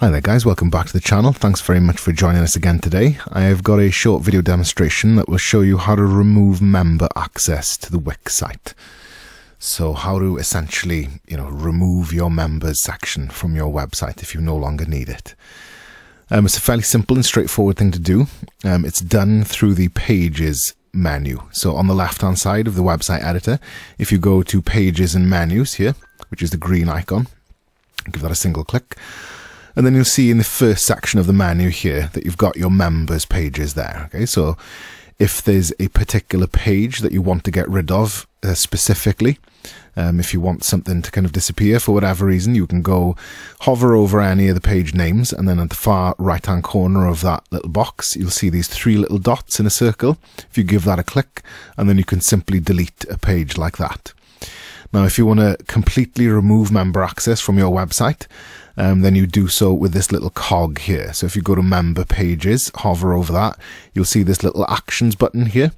Hi there guys, welcome back to the channel. Thanks very much for joining us again today. I have got a short video demonstration that will show you how to remove member access to the Wix site. So how to essentially, you know, remove your members section from your website if you no longer need it. Um, it's a fairly simple and straightforward thing to do. Um, it's done through the Pages menu. So on the left hand side of the website editor, if you go to Pages and Menus here, which is the green icon, give that a single click and then you'll see in the first section of the menu here that you've got your members pages there. Okay, so if there's a particular page that you want to get rid of uh, specifically, um, if you want something to kind of disappear for whatever reason, you can go hover over any of the page names, and then at the far right hand corner of that little box, you'll see these three little dots in a circle. If you give that a click, and then you can simply delete a page like that. Now, if you want to completely remove member access from your website, um, then you do so with this little cog here. So if you go to member pages, hover over that, you'll see this little actions button here.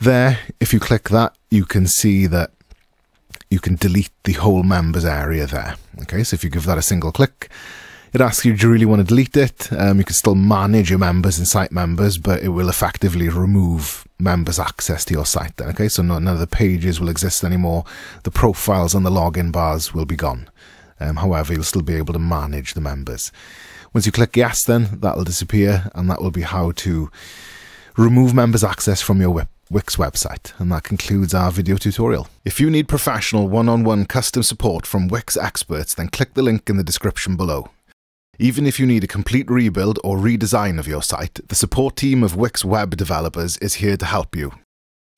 There, if you click that, you can see that you can delete the whole members area there. Okay, so if you give that a single click, it asks you, do you really want to delete it? Um, you can still manage your members and site members, but it will effectively remove members' access to your site then. Okay, so none of the pages will exist anymore. The profiles and the login bars will be gone. Um, however, you'll still be able to manage the members. Once you click yes, then that'll disappear, and that will be how to remove members' access from your Wix website. And that concludes our video tutorial. If you need professional one on one custom support from Wix experts, then click the link in the description below. Even if you need a complete rebuild or redesign of your site, the support team of Wix web developers is here to help you.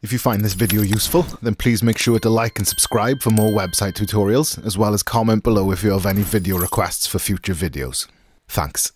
If you find this video useful, then please make sure to like and subscribe for more website tutorials, as well as comment below if you have any video requests for future videos. Thanks.